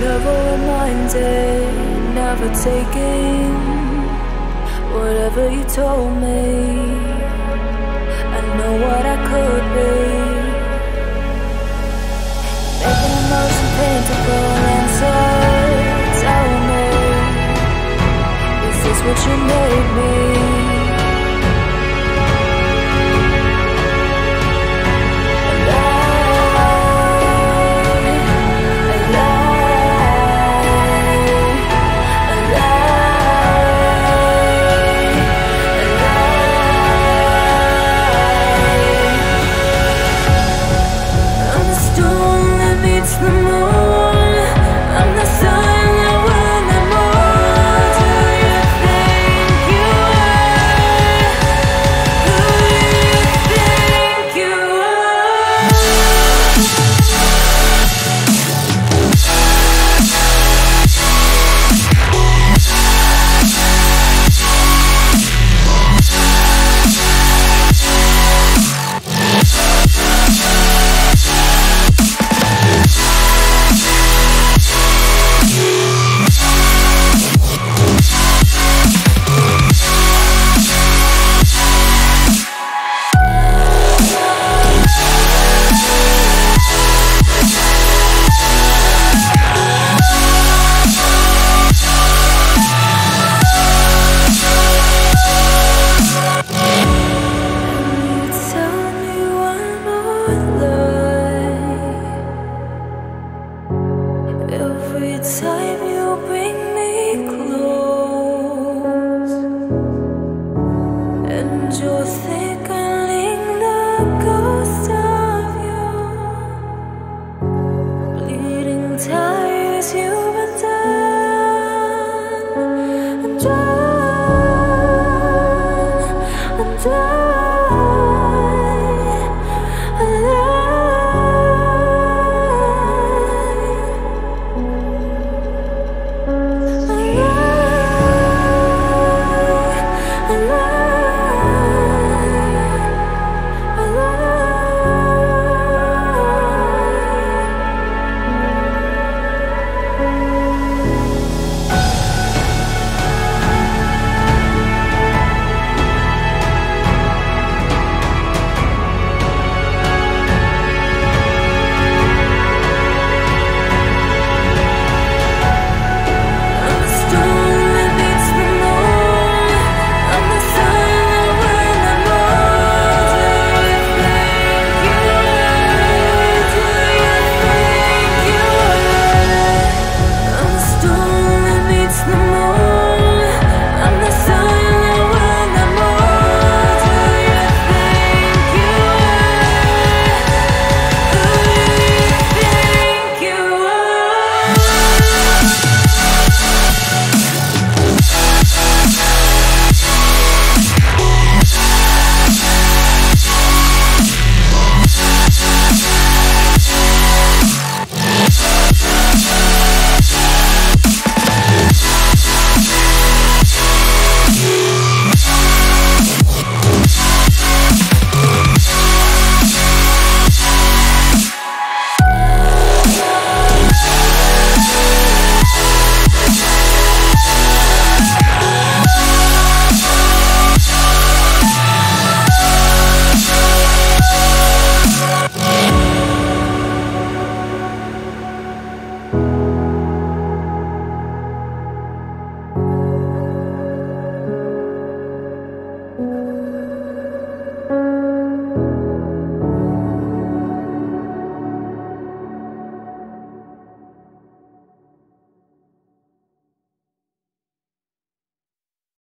never reminded, never taking whatever you told me. I know what I could be. Making most paintable answer. Tell me, is this what you made me? Meets the your close, and linger